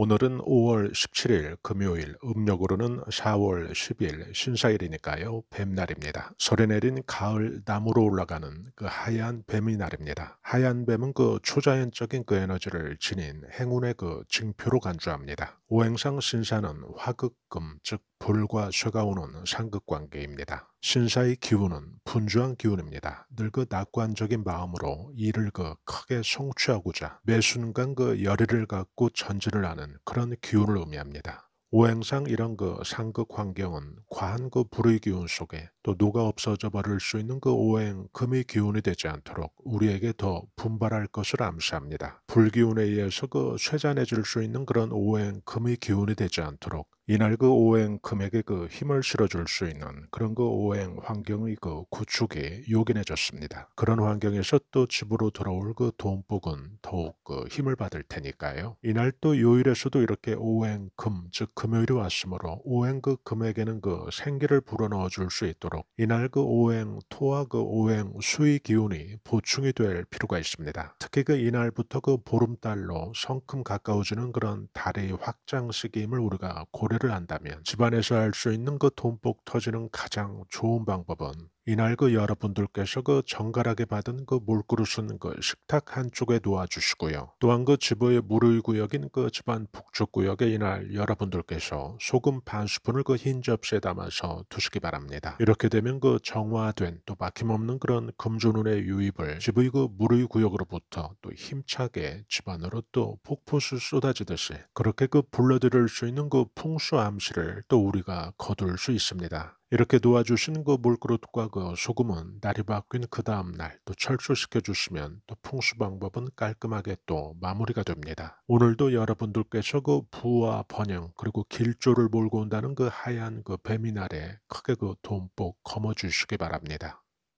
오늘은 5월 17일 금요일, 음력으로는 4월 10일 신사일이니까요. 뱀날입니다. 설에 내린 가을 나무로 올라가는 그 하얀 뱀의 날입니다. 하얀 뱀은 그 초자연적인 그 에너지를 지닌 행운의 그 징표로 간주합니다. 오행상 신사는 화극금, 즉 불과 쇠가 오는 상극관계입니다. 신사의 기운은 분주한 기운입니다. 늘 그 낙관적인 마음으로 일을 그 크게 성취하고자 매 순간 그 열의를 갖고 전진을 하는 그런 기운을 의미합니다. 오행상 이런 그 상극 환경은 과한 그 불의 기운 속에 또 누가 없어져 버릴 수 있는 그 오행 금의 기운이 되지 않도록 우리에게 더 분발할 것을 암시합니다. 불기운에 의해서 그 쇠잔해질 수 있는 그런 오행 금의 기운이 되지 않도록 이날 그 오행 금액에 그 힘을 실어줄 수 있는 그런 그 오행 환경의 그 구축이 요긴해졌습니다. 그런 환경에서 또 집으로 돌아올 그 돈복은 더욱 그 힘을 받을 테니까요. 이날 또 요일에서도 이렇게 오행 금, 즉 금요일이 왔으므로 오행 그 금액에는 그 생기를 불어넣어 줄 수 있도록 이날 그 오행 토와 그 오행 수의 기운이 보충이 될 필요가 있습니다. 특히 그 이날부터 그 보름달로 성큼 가까워지는 그런 달의 확장 시기임을 우리가 고려 거래를 한다면 집안에서 할 수 있는 그 돈복 터지는 가장 좋은 방법은 이날 그 여러분들께서 그 정갈하게 받은 그 물그릇은 그 식탁 한쪽에 놓아주시고요. 또한 그 집의 물의 구역인 그 집안 북쪽 구역에 이날 여러분들께서 소금 반 스푼을 그 흰 접시에 담아서 두시기 바랍니다. 이렇게 되면 그 정화된 또 막힘없는 그런 금전운의 유입을 집의 그 물의 구역으로부터 또 힘차게 집안으로 또 폭포수 쏟아지듯이 그렇게 그 불러들일 수 있는 그 풍수 암시를 또 우리가 거둘 수 있습니다. 이렇게 도와주신 그 물그릇과 그 소금은 날이 바뀐 그 다음날 또 철수시켜 주시면 또 풍수 방법은 깔끔하게 또 마무리가 됩니다. 오늘도 여러분들께서 그 부와 번영 그리고 길조를 몰고 온다는 그 하얀 그 뱀이 날에 크게 그 돈복 거머 주시기 바랍니다.